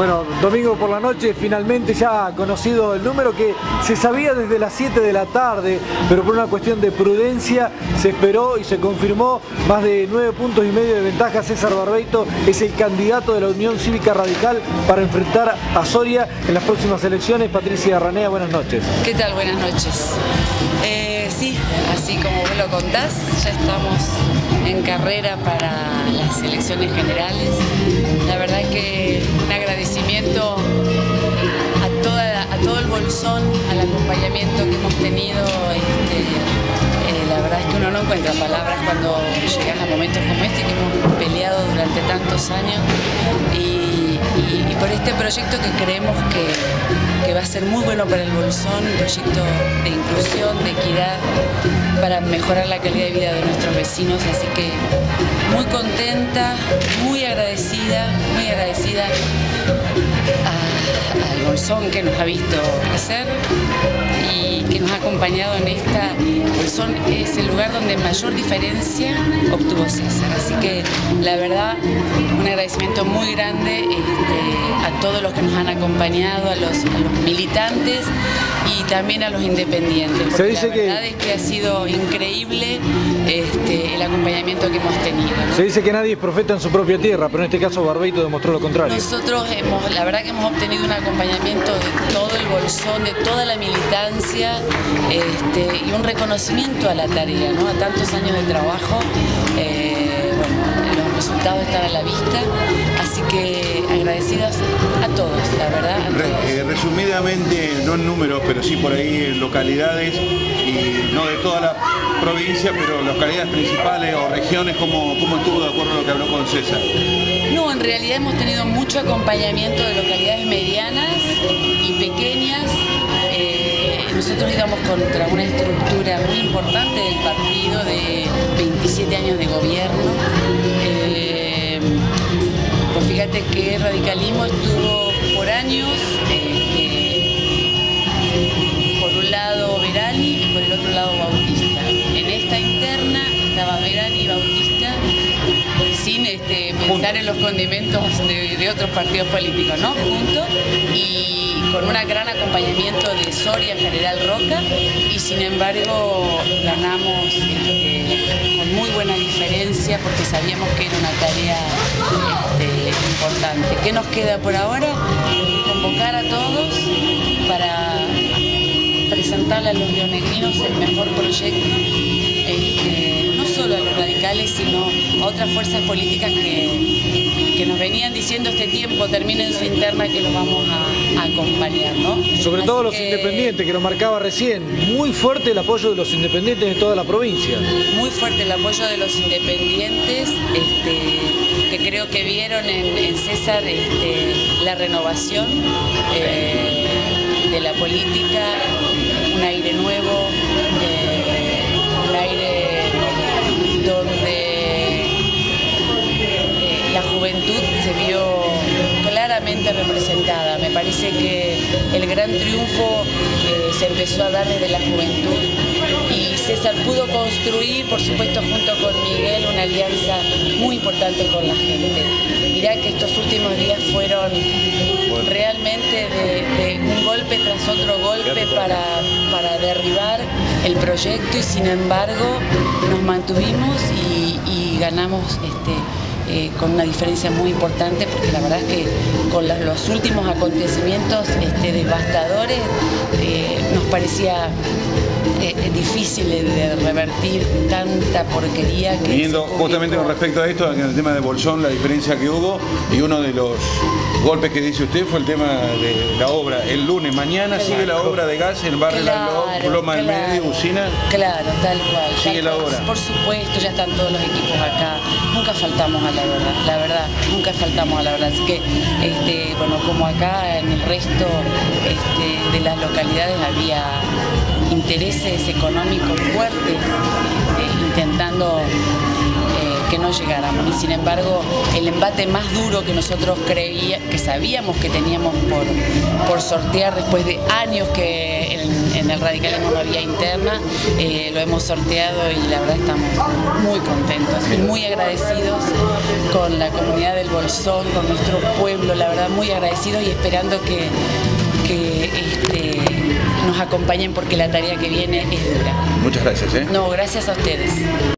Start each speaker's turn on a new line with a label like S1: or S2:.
S1: Bueno, domingo por la noche finalmente ya ha conocido el número que se sabía desde las 7 de la tarde, pero por una cuestión de prudencia se esperó y se confirmó más de 9 puntos y medio de ventaja. César Barbeito es el candidato de la Unión Cívica Radical para enfrentar a Soria en las próximas elecciones. Patricia Ranea, buenas noches.
S2: ¿Qué tal? Buenas noches. Eh, sí, así como vos lo contás, ya estamos en carrera para las elecciones generales. Verdad es que uno no encuentra palabras cuando llegas a momentos como este que hemos peleado durante tantos años y, por este proyecto que creemos que, que va a ser muy bueno para el Bolsón, un proyecto de inclusión, de equidad, para mejorar la calidad de vida de nuestros vecinos. Así que muy contenta, Que nos ha visto crecer y que nos ha acompañado en esta. Bolsón es el lugar donde mayor diferencia obtuvo César. Así que la verdad, un agradecimiento muy grande este, a todos los que nos han acompañado, a los militantes y también a los independientes.
S1: Se dice
S2: la
S1: que-
S2: verdad es que ha sido increíble este, el acompañamiento que hemos tenido. ¿no?
S1: Se dice que nadie es profeta en su propia tierra, pero en este caso Barbeito demostró lo contrario.
S2: Nosotros hemos, la verdad que hemos obtenido un acompañamiento de todo el bolsón, de toda la militancia este, y un reconocimiento a la tarea, ¿no? a tantos años de trabajo. Eh, bueno, los resultados están a la vista, así que agradecidas a todos, la verdad. a
S3: Re-
S2: todos.
S3: Resumidamente, no en números, pero sí por ahí en localidades, y no de toda la provincia, pero localidades principales o regiones, ¿cómo, cómo estuvo de acuerdo a lo que habló con César?
S2: No, en realidad hemos tenido mucho acompañamiento de localidades medianas y pequeñas. Eh, nosotros íbamos contra una estructura muy importante del partido de 27 años de gobierno. Eh, pues fíjate que radicalismo estuvo por años, y Bautista sin este, pensar en los condimentos de, otros partidos políticos, ¿no? Juntos y con un gran acompañamiento de Soria General Roca y sin embargo ganamos este, con muy buena diferencia porque sabíamos que era una tarea este, importante. ¿Qué nos queda por ahora? Convocar a todos para presentarle a los leonegrinos el mejor proyecto, este, radicales, sino a otras fuerzas políticas que, que nos venían diciendo este tiempo, terminen su interna que los vamos a, a acompañar, ¿no?
S1: Sobre
S2: Así
S1: todo los
S2: que
S1: independientes, que lo marcaba recién. Muy fuerte el apoyo de los independientes en toda la provincia.
S2: Muy fuerte el apoyo de los independientes, este, que creo que vieron en, en César este, la renovación eh, de la política, un aire nuevo, que el gran triunfo eh, se empezó a dar desde la juventud y César pudo construir, por supuesto, junto con Miguel, una alianza muy importante con la gente. Mirá que estos últimos días fueron realmente de, de un golpe tras otro golpe para, para derribar el proyecto y sin embargo nos mantuvimos y, y ganamos este, eh, con una diferencia muy importante porque la verdad es que con los últimos acontecimientos este, devastadores eh, nos parecía eh, difícil de revertir tanta porquería que
S3: Viniendo justamente con respecto a esto, en el tema de Bolsón, la diferencia que hubo, y uno de los golpes que dice usted fue el tema de la obra. El lunes, mañana
S2: Claro.
S3: sigue la obra de gas en el barrio La
S2: Claro,
S3: Lo- Loma del
S2: claro.
S3: Medio, Usina.
S2: Claro, tal cual.
S3: Sigue
S2: tal
S3: la
S2: cual.
S3: obra.
S2: Por supuesto, ya están todos los equipos acá. Nunca faltamos a la verdad, la verdad, nunca faltamos a la verdad. Así que, este, bueno, como acá en el resto este, de las localidades había intereses económicos fuertes, este, intentando eh, que no llegáramos. Y sin embargo, el embate más duro que nosotros creía, que sabíamos que teníamos por, por sortear después de años que en, el radicalismo no había interna, eh, lo hemos sorteado y la verdad estamos muy contentos y muy agradecidos con la comunidad del Bolsón, con nuestro pueblo, la verdad muy agradecidos y esperando que, que este, nos acompañen porque la tarea que viene es dura.
S3: Muchas gracias. ¿eh?
S2: No, gracias a ustedes.